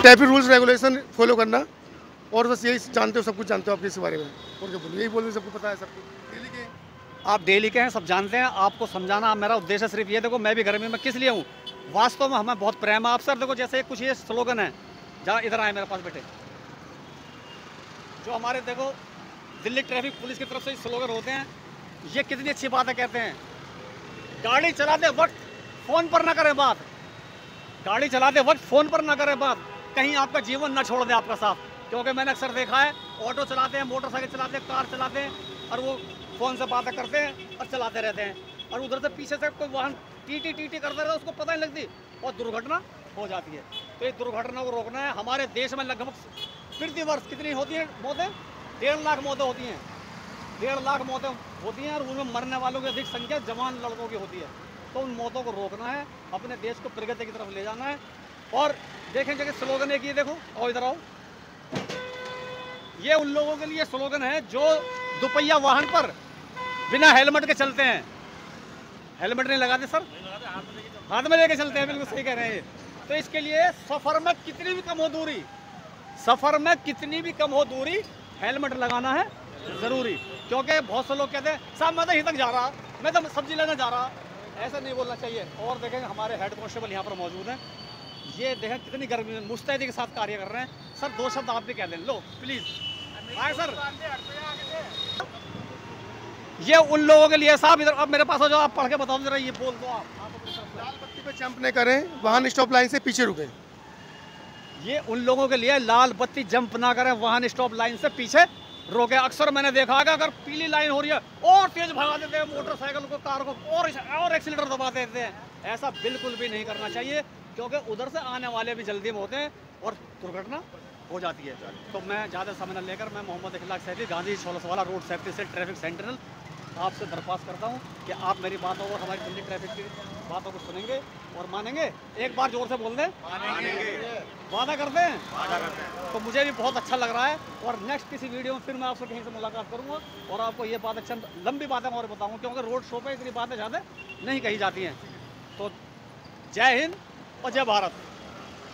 Traffic rules regulation follow करना। और बस यही जानते हो, सब कुछ जानते हो आप इस बारे में। और क्या बोलूँ, यही बोलने सबको पता है सबको डेली के? आप डेली के हैं, सब जानते हैं, आपको समझाना, मेरा उद्देश्य सिर्फ़ ये, देखो, मैं भी गर्मी में किस लिए हूँ? वास्तव में हमें बहुत प्रेम है। आप सर, देखो, जैसे कुछ ये स्लोगन है, जहाँ इधर आए मेरे पास बैठे। जो हमारे, देखो, दिल्ली ट्रैफ़िक पुलिस की तरफ़ से स्लोगन होते हैं, ये कितनी अच्छी बात है कहते हैं। गाड़ी चलाते वक्त फ़ोन पर ना करें बात। गाड़ी चलाते वक्त फ़ोन पर ना करें बात। कहीं आपका जीवन ना छोड़ दे आपका साथ। क्योंकि मैंने अक्सर देखा है, ऑटो चलाते हैं, मोटरसाइकिल चलाते हैं, कार चलाते हैं, और वो फ़ोन से बातें करते हैं और चलाते रहते हैं। और उधर से पीछे से कोई वाहन टी टी टी करते रहता है, उसको पता नहीं लगती। और दुर्घटना हो जाती है। तो इस दुर्घटना को रोकना है। हमारे देश में लगभग प्रति वर्ष कितनी होती है मौतें? डेढ़ लाख मौतें होती हैं। डेढ़ लाख मौतें होती हैं और उनमें मरने वालों की अधिक संख्या जवान लड़कों की होती है। तो उन मौतों को रोकना है, अपने देश को प्रगति की तरफ़ ले जाना है। और देखें जगह स्लोगन एक, ये देखो और इधर आओ। ये उन लोगों के लिए स्लोगन है जो दोपहिया वाहन पर बिना हेलमेट के चलते हैं। हेलमेट नहीं लगाते, सर? हाथ में लेके चलते हैं, बिल्कुल सही कह रहे हैं तो इसके लिए सफ़र में कितनी भी कम हो दूरी, सफ़र में कितनी भी कम हो दूरी, हेलमेट लगाना है ज़रूरी। क्योंकि बहुत से लोग कहते हैं, साहब, मैं तो यहीं तक जा रहा, मैं तो सब्ज़ी लेने जा रहा। ऐसा नहीं बोलना चाहिए। और देखें, हमारे हेड कांस्टेबल यहाँ पर मौजूद हैं। ये देखें कितनी गर्मी में मुस्तैदी के साथ कार्य कर रहे हैं। सर दो शब्द आप भी कह दें। लो प्लीज़ आए सर। ये उन लोगों के लिए साहब इधर अब मेरे पास हो जाओ। आप पढ़ के बताओ जरा ये बोल दो आप। लाल बत्ती पे जंप नहीं करें वाहन स्टॉप लाइन से पीछे रुके। ये उन लोगों के लिए लाल बत्ती जंप ना करें वाहन स्टॉप लाइन से पीछे रोके। अक्सर मैंने देखा है कि अगर पीली लाइन हो रही है, और तेज भगा देते हैं मोटरसाइकिल को, कार को, और और एक्सीटर दबा देते हैं। ऐसा बिल्कुल भी नहीं करना चाहिए, क्योंकि उधर से आने वाले भी जल्दी में होते हैं और दुर्घटना हो जाती है। तो मैं ज़्यादा समय न लेकर मैं मोहम्मद अखलाक सैदी, गांधी छोलसवाला रोड सेफ्टी से ट्रैफ़िक सेंट्रल आपसे दरख्वास्त करता हूँ कि आप मेरी बातों को हमारी दिल्ली ट्रैफ़िक की बातों को सुनेंगे और मानेंगे। एक बार ज़ोर से बोल दें। वादा करते हैं? तो मुझे भी बहुत अच्छा लग रहा है और नेक्स्ट किसी वीडियो में फिर मैं आपसे कहीं से मुलाकात करूँगा और आपको ये बात अच्छा लंबी बातें और बताऊँगा क्योंकि रोड शो पर इतनी बातें ज़्यादा नहीं कही जाती हैं। तो जय हिंद और जय भारत।